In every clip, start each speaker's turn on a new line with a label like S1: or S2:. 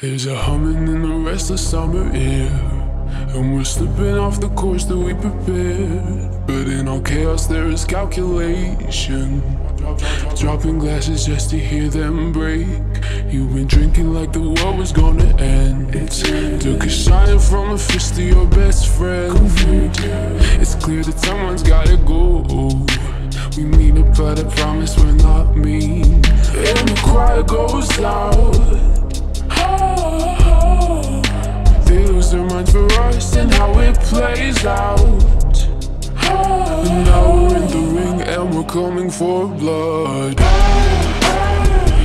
S1: There's a humming in the restless summer air. And we're slipping off the course that we prepared. But in all chaos, there is calculation. Dropping glasses just to hear them break. You've been drinking like the world was gonna end. Took a shine from a fist to your best friend. It's clear that someone's gotta go. We mean it, but I promise we're not mean. And the choir goes out. Lose for us and how it plays out. And now we're in the ring and we're coming for blood.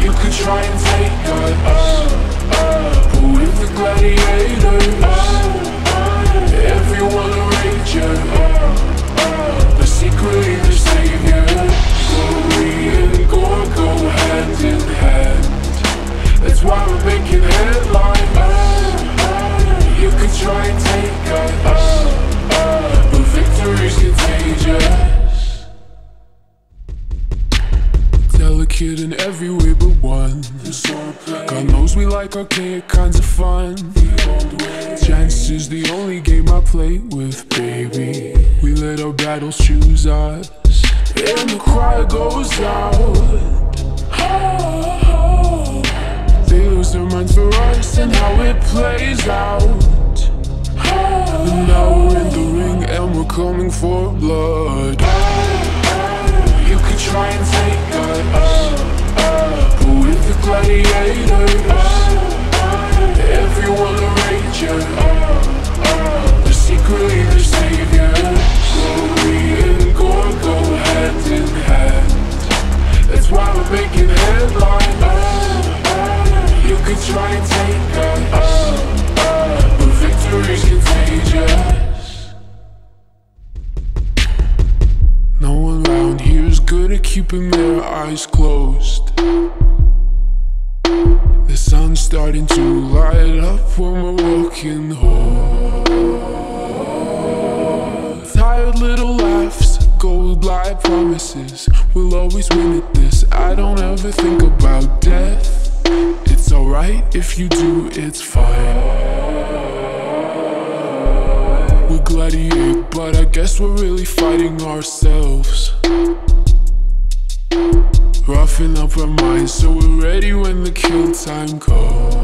S1: You could try and take us, but with the gladiators, everyone a rager, but secretly the savior. Glory and gore go hand in hand. That's why we're making headlines. Try and take us, but victory's contagious. Delicate in every way but one. God knows we like archaic kinds of fun. Chance is the only game I play with, baby. We let our battles choose us, and the cry goes out. They lose their minds for us and how it plays out. For blood. You could try and take us, but with the gladiators, everyone a rager, but secretly the savior. Glory and gore go hand in hand. That's why we're making headlines. You could try and take us, keeping their eyes closed. The sun's starting to light up when we're walking home. Tired little laughs, gold light promises. We'll always win at this. I don't ever think about death. It's alright if you do, it's fine. We're gladiate, but I guess we're really fighting ourselves. Roughing up our minds so we're ready when the kill time comes.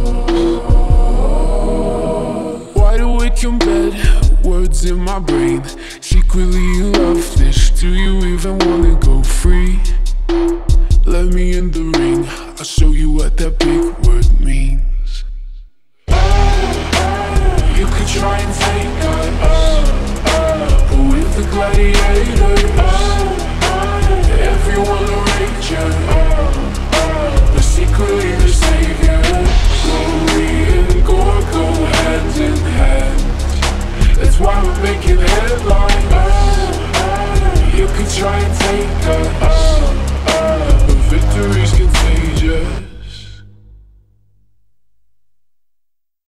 S1: Wide awake in bed, words in my brain. Secretly, you love this. Do you even wanna go free? Let me in the ring, I'll show you what that big word means. You could try and take us,